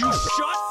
You shut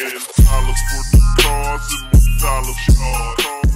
Dollars for the cars and my dollars.